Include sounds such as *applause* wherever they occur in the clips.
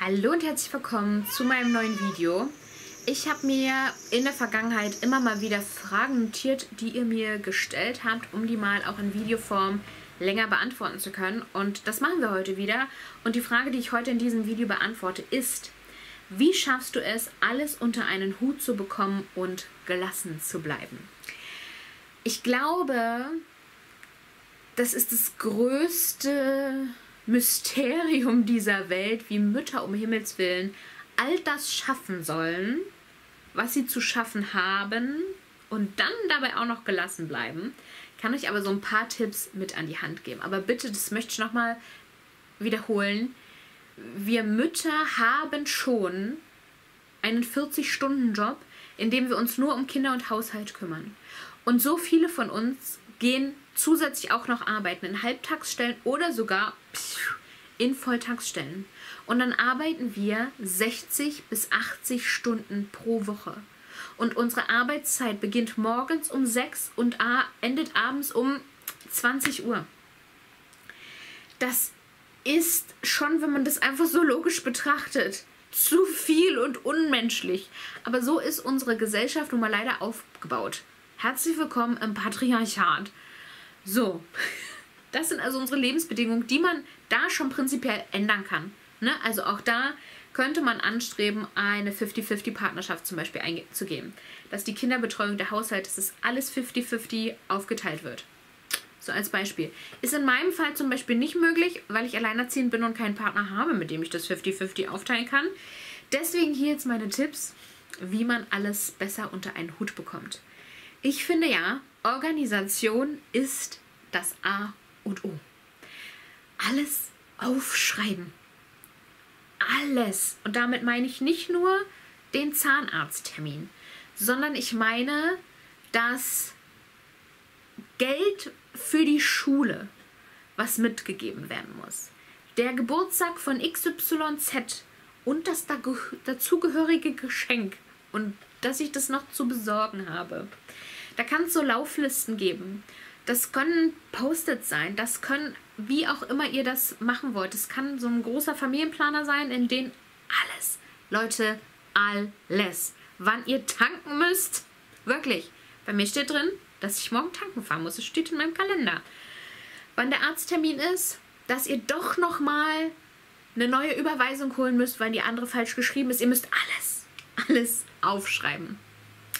Hallo und herzlich willkommen zu meinem neuen Video. Ich habe mir in der Vergangenheit immer mal wieder Fragen notiert, die ihr mir gestellt habt, um die mal auch in Videoform länger beantworten zu können. Und das machen wir heute wieder. Und die Frage, die ich heute in diesem Video beantworte, ist, wie schaffst du es, alles unter einen Hut zu bekommen und gelassen zu bleiben? Ich glaube, das ist das größte Mysterium dieser Welt, wie Mütter um Himmels willen all das schaffen sollen, was sie zu schaffen haben und dann dabei auch noch gelassen bleiben. Ich kann euch aber so ein paar Tipps mit an die Hand geben. Aber bitte, das möchte ich nochmal wiederholen. Wir Mütter haben schon einen 40-Stunden-Job, in dem wir uns nur um Kinder und Haushalt kümmern. Und so viele von uns gehen zusätzlich auch noch arbeiten in Halbtagsstellen oder sogar in Volltagsstellen. Und dann arbeiten wir 60 bis 80 Stunden pro Woche. Und unsere Arbeitszeit beginnt morgens um 6 und endet abends um 20 Uhr. Das ist schon, wenn man das einfach so logisch betrachtet, zu viel und unmenschlich. Aber so ist unsere Gesellschaft nun mal leider aufgebaut. Herzlich willkommen im Patriarchat. So, *laughs* das sind also unsere Lebensbedingungen, die man da schon prinzipiell ändern kann. Ne? Also auch da könnte man anstreben, eine 50-50-Partnerschaft zum Beispiel einzugeben. Dass die Kinderbetreuung der Haushalt, dass es alles 50-50 aufgeteilt wird. So als Beispiel. Ist in meinem Fall zum Beispiel nicht möglich, weil ich alleinerziehend bin und keinen Partner habe, mit dem ich das 50-50 aufteilen kann. Deswegen hier jetzt meine Tipps, wie man alles besser unter einen Hut bekommt. Ich finde ja, Organisation ist das A und O. Alles aufschreiben. Alles. Und damit meine ich nicht nur den Zahnarzttermin, sondern ich meine das Geld für die Schule, was mitgegeben werden muss. Der Geburtstag von XYZ und das dazugehörige Geschenk und dass ich das noch zu besorgen habe. Da kann es so Lauflisten geben. Das können Post-its sein, das können, wie auch immer ihr das machen wollt. Das kann so ein großer Familienplaner sein, in dem alles, Leute, alles, wann ihr tanken müsst, wirklich. Bei mir steht drin, dass ich morgen tanken fahren muss. Es steht in meinem Kalender. Wann der Arzttermin ist, dass ihr doch noch mal eine neue Überweisung holen müsst, weil die andere falsch geschrieben ist. Ihr müsst alles, alles aufschreiben.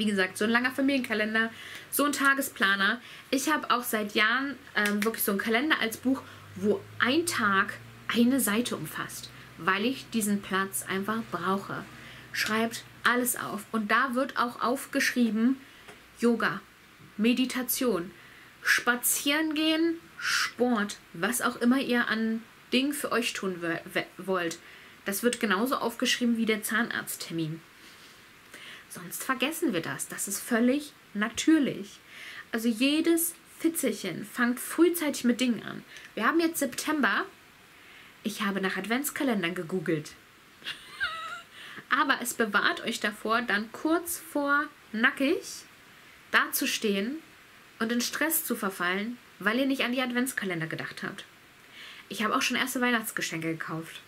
Wie gesagt, so ein langer Familienkalender, so ein Tagesplaner. Ich habe auch seit Jahren ähm, wirklich so einen Kalender als Buch, wo ein Tag eine Seite umfasst, weil ich diesen Platz einfach brauche. Schreibt alles auf. Und da wird auch aufgeschrieben Yoga, Meditation, Spazieren gehen, Sport, was auch immer ihr an Dingen für euch tun wollt. Das wird genauso aufgeschrieben wie der Zahnarzttermin. Sonst vergessen wir das. Das ist völlig natürlich. Also jedes Fitzelchen fangt frühzeitig mit Dingen an. Wir haben jetzt September. Ich habe nach Adventskalendern gegoogelt. *laughs* Aber es bewahrt euch davor, dann kurz vor nackig dazustehen und in Stress zu verfallen, weil ihr nicht an die Adventskalender gedacht habt. Ich habe auch schon erste Weihnachtsgeschenke gekauft.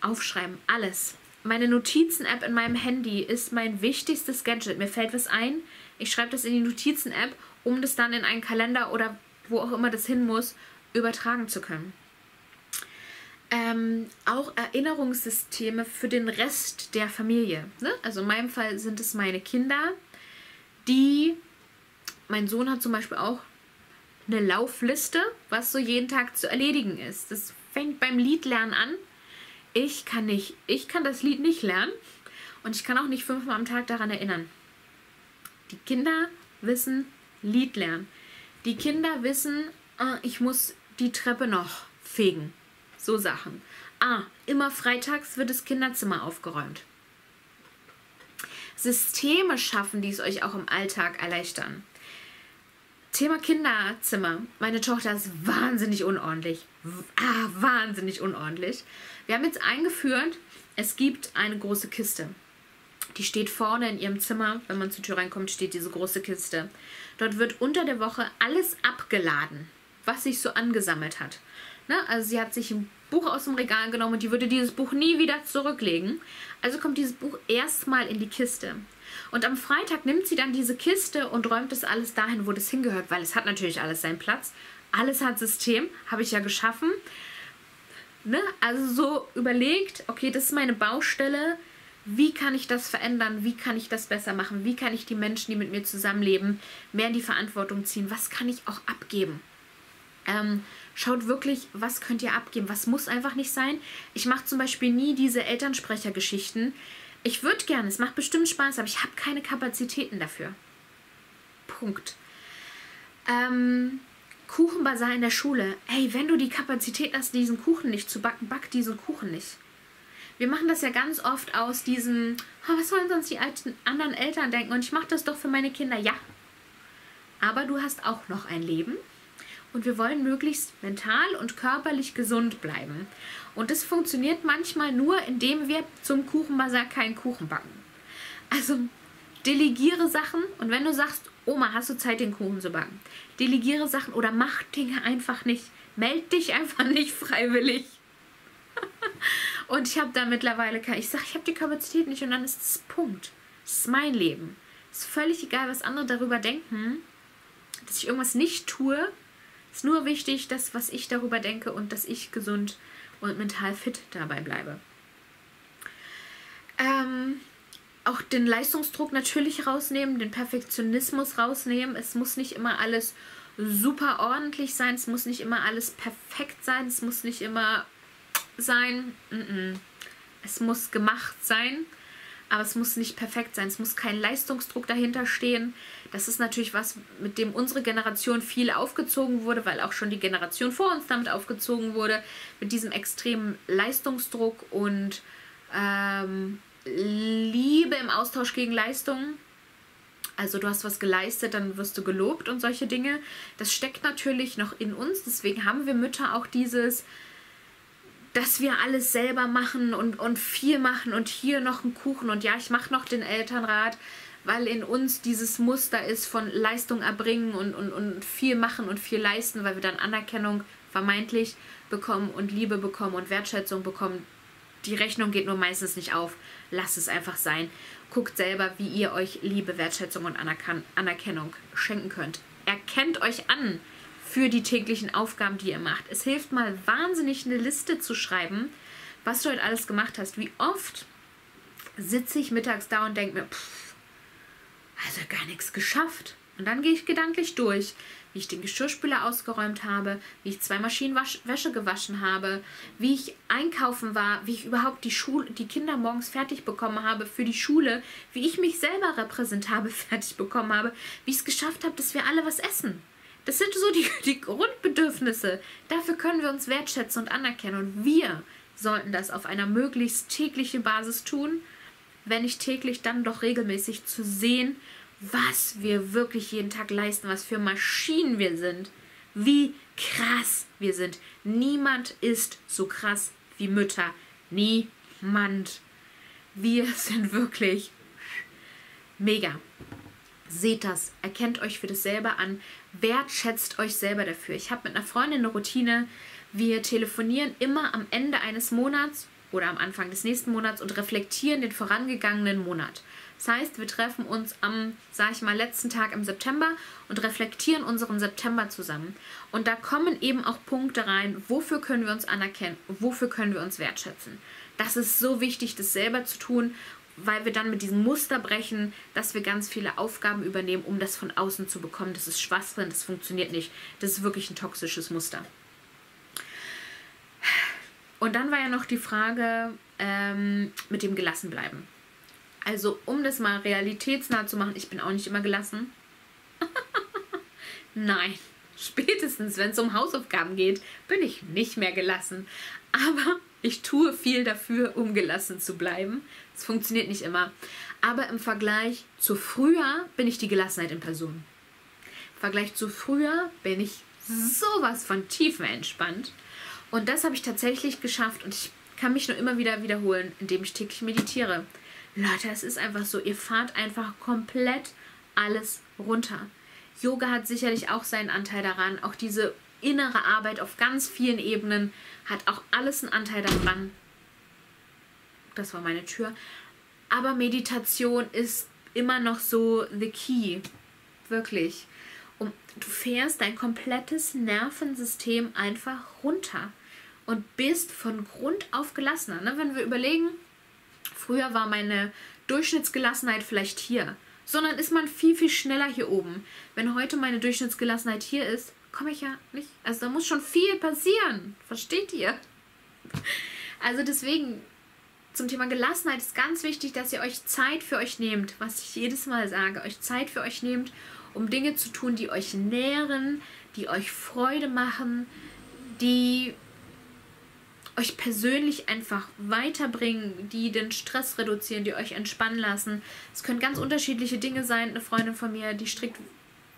Aufschreiben, alles meine Notizen-App in meinem Handy ist mein wichtigstes Gadget. Mir fällt was ein, ich schreibe das in die Notizen-App, um das dann in einen Kalender oder wo auch immer das hin muss, übertragen zu können. Ähm, auch Erinnerungssysteme für den Rest der Familie. Ne? Also in meinem Fall sind es meine Kinder, die, mein Sohn hat zum Beispiel auch eine Laufliste, was so jeden Tag zu erledigen ist. Das fängt beim Liedlernen an ich kann nicht, ich kann das Lied nicht lernen und ich kann auch nicht fünfmal am Tag daran erinnern. Die Kinder wissen Lied lernen. Die Kinder wissen, ah, ich muss die Treppe noch fegen. So Sachen. Ah, immer freitags wird das Kinderzimmer aufgeräumt. Systeme schaffen, die es euch auch im Alltag erleichtern. Thema Kinderzimmer. Meine Tochter ist wahnsinnig unordentlich. Ah, wahnsinnig unordentlich. Wir haben jetzt eingeführt, es gibt eine große Kiste. Die steht vorne in ihrem Zimmer. Wenn man zur Tür reinkommt, steht diese große Kiste. Dort wird unter der Woche alles abgeladen, was sich so angesammelt hat. Ne? Also sie hat sich ein Buch aus dem Regal genommen und die würde dieses Buch nie wieder zurücklegen. Also kommt dieses Buch erstmal in die Kiste. Und am Freitag nimmt sie dann diese Kiste und räumt das alles dahin, wo das hingehört, weil es hat natürlich alles seinen Platz. Alles hat System, habe ich ja geschaffen. Ne? Also so überlegt, okay, das ist meine Baustelle. Wie kann ich das verändern? Wie kann ich das besser machen? Wie kann ich die Menschen, die mit mir zusammenleben, mehr in die Verantwortung ziehen? Was kann ich auch abgeben? Ähm, schaut wirklich, was könnt ihr abgeben? Was muss einfach nicht sein? Ich mache zum Beispiel nie diese Elternsprechergeschichten. Ich würde gerne, es macht bestimmt Spaß, aber ich habe keine Kapazitäten dafür. Punkt. Ähm, Kuchenbazar in der Schule. Ey, wenn du die Kapazität hast, diesen Kuchen nicht zu backen, back diesen Kuchen nicht. Wir machen das ja ganz oft aus diesem, oh, was sollen sonst die alten, anderen Eltern denken? Und ich mache das doch für meine Kinder. Ja. Aber du hast auch noch ein Leben und wir wollen möglichst mental und körperlich gesund bleiben. Und das funktioniert manchmal nur, indem wir zum Kuchenbazar keinen Kuchen backen. Also delegiere Sachen und wenn du sagst, Oma, hast du Zeit, den Kuchen zu backen? Delegiere Sachen oder mach Dinge einfach nicht. Meld dich einfach nicht freiwillig. *laughs* und ich habe da mittlerweile keine. Ich sage, ich habe die Kapazität nicht und dann ist es Punkt. Das ist mein Leben. Es ist völlig egal, was andere darüber denken, dass ich irgendwas nicht tue. Ist nur wichtig, dass was ich darüber denke und dass ich gesund und mental fit dabei bleibe. Ähm, auch den Leistungsdruck natürlich rausnehmen, den Perfektionismus rausnehmen. Es muss nicht immer alles super ordentlich sein, es muss nicht immer alles perfekt sein, es muss nicht immer sein. Es muss gemacht sein, aber es muss nicht perfekt sein. Es muss kein Leistungsdruck dahinter stehen. Das ist natürlich was, mit dem unsere Generation viel aufgezogen wurde, weil auch schon die Generation vor uns damit aufgezogen wurde, mit diesem extremen Leistungsdruck und ähm, Liebe im Austausch gegen Leistungen. Also du hast was geleistet, dann wirst du gelobt und solche Dinge. Das steckt natürlich noch in uns. Deswegen haben wir Mütter auch dieses, dass wir alles selber machen und, und viel machen und hier noch einen Kuchen und ja, ich mache noch den Elternrat, weil in uns dieses Muster ist von Leistung erbringen und, und, und viel machen und viel leisten, weil wir dann Anerkennung vermeintlich bekommen und Liebe bekommen und Wertschätzung bekommen. Die Rechnung geht nur meistens nicht auf lasst es einfach sein. Guckt selber, wie ihr euch Liebe, Wertschätzung und Anerkennung schenken könnt. Erkennt euch an für die täglichen Aufgaben, die ihr macht. Es hilft mal wahnsinnig, eine Liste zu schreiben, was du heute alles gemacht hast. Wie oft sitze ich mittags da und denke mir, pff, also gar nichts geschafft. Und dann gehe ich gedanklich durch wie ich den Geschirrspüler ausgeräumt habe, wie ich zwei Maschinen Wäsche gewaschen habe, wie ich einkaufen war, wie ich überhaupt die, Schule, die Kinder morgens fertig bekommen habe für die Schule, wie ich mich selber repräsentabel *laughs* fertig bekommen habe, wie ich es geschafft habe, dass wir alle was essen. Das sind so die, die Grundbedürfnisse. Dafür können wir uns wertschätzen und anerkennen. Und wir sollten das auf einer möglichst täglichen Basis tun, wenn nicht täglich, dann doch regelmäßig zu sehen, was wir wirklich jeden Tag leisten, was für Maschinen wir sind, wie krass wir sind. Niemand ist so krass wie Mütter. Niemand. Wir *laughs* sind wirklich mega. Seht das, erkennt euch für das selber an, wertschätzt euch selber dafür. Ich habe mit einer Freundin eine Routine. Wir telefonieren immer am Ende eines Monats oder am Anfang des nächsten Monats und reflektieren den vorangegangenen Monat. Das heißt, wir treffen uns am, sag ich mal, letzten Tag im September und reflektieren unseren September zusammen. Und da kommen eben auch Punkte rein, wofür können wir uns anerkennen, wofür können wir uns wertschätzen. Das ist so wichtig, das selber zu tun, weil wir dann mit diesem Muster brechen, dass wir ganz viele Aufgaben übernehmen, um das von außen zu bekommen. Das ist Schwachsinn, das funktioniert nicht. Das ist wirklich ein toxisches Muster. Und dann war ja noch die Frage ähm, mit dem Gelassenbleiben. Also, um das mal realitätsnah zu machen, ich bin auch nicht immer gelassen. *laughs* Nein, spätestens wenn es um Hausaufgaben geht, bin ich nicht mehr gelassen. Aber ich tue viel dafür, um gelassen zu bleiben. Es funktioniert nicht immer. Aber im Vergleich zu früher bin ich die Gelassenheit in Person. Im Vergleich zu früher bin ich sowas von tiefenentspannt. Und das habe ich tatsächlich geschafft und ich kann mich nur immer wieder wiederholen, indem ich täglich meditiere. Leute, es ist einfach so, ihr fahrt einfach komplett alles runter. Yoga hat sicherlich auch seinen Anteil daran, auch diese innere Arbeit auf ganz vielen Ebenen, hat auch alles einen Anteil daran. Das war meine Tür. Aber Meditation ist immer noch so the key. Wirklich. Und du fährst dein komplettes Nervensystem einfach runter und bist von Grund auf gelassener. Ne? Wenn wir überlegen, früher war meine Durchschnittsgelassenheit vielleicht hier, sondern ist man viel, viel schneller hier oben. Wenn heute meine Durchschnittsgelassenheit hier ist, komme ich ja nicht. Also da muss schon viel passieren. Versteht ihr? Also deswegen, zum Thema Gelassenheit ist ganz wichtig, dass ihr euch Zeit für euch nehmt, was ich jedes Mal sage, euch Zeit für euch nehmt, um Dinge zu tun, die euch nähren, die euch Freude machen, die euch persönlich einfach weiterbringen, die den Stress reduzieren, die euch entspannen lassen. Es können ganz unterschiedliche Dinge sein. Eine Freundin von mir, die strickt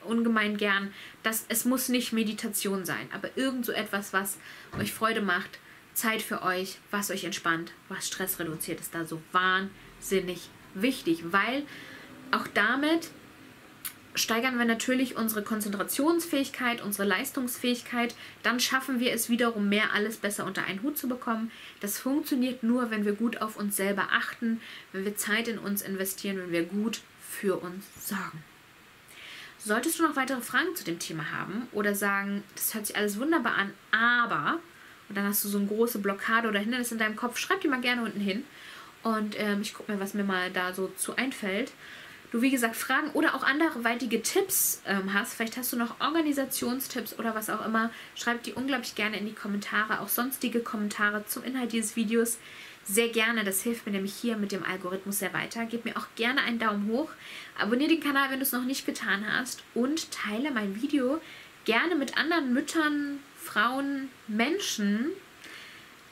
ungemein gern. Das, es muss nicht Meditation sein, aber irgend so etwas, was euch Freude macht, Zeit für euch, was euch entspannt, was Stress reduziert, ist da so wahnsinnig wichtig, weil auch damit steigern wir natürlich unsere Konzentrationsfähigkeit, unsere Leistungsfähigkeit. Dann schaffen wir es wiederum mehr, alles besser unter einen Hut zu bekommen. Das funktioniert nur, wenn wir gut auf uns selber achten, wenn wir Zeit in uns investieren, wenn wir gut für uns sorgen. Solltest du noch weitere Fragen zu dem Thema haben oder sagen, das hört sich alles wunderbar an, aber, und dann hast du so eine große Blockade oder Hindernis in deinem Kopf, schreib die mal gerne unten hin. Und ähm, ich gucke mir, was mir mal da so zu einfällt. Du, wie gesagt, Fragen oder auch anderweitige Tipps ähm, hast, vielleicht hast du noch Organisationstipps oder was auch immer, schreib die unglaublich gerne in die Kommentare. Auch sonstige Kommentare zum Inhalt dieses Videos sehr gerne. Das hilft mir nämlich hier mit dem Algorithmus sehr weiter. Gib mir auch gerne einen Daumen hoch. Abonniere den Kanal, wenn du es noch nicht getan hast. Und teile mein Video gerne mit anderen Müttern, Frauen, Menschen,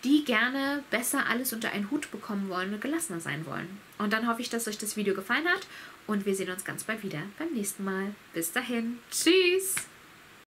die gerne besser alles unter einen Hut bekommen wollen und gelassener sein wollen. Und dann hoffe ich, dass euch das Video gefallen hat und wir sehen uns ganz bald wieder beim nächsten Mal. Bis dahin. Tschüss!